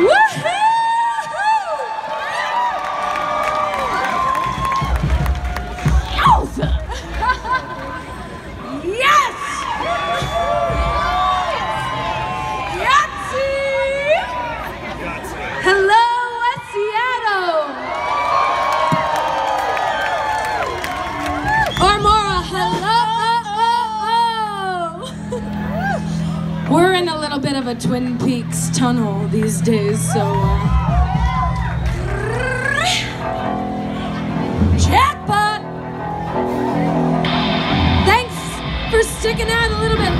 Woohoo! Of a Twin Peaks tunnel these days, so. Uh... Jackpot! Thanks for sticking out a little bit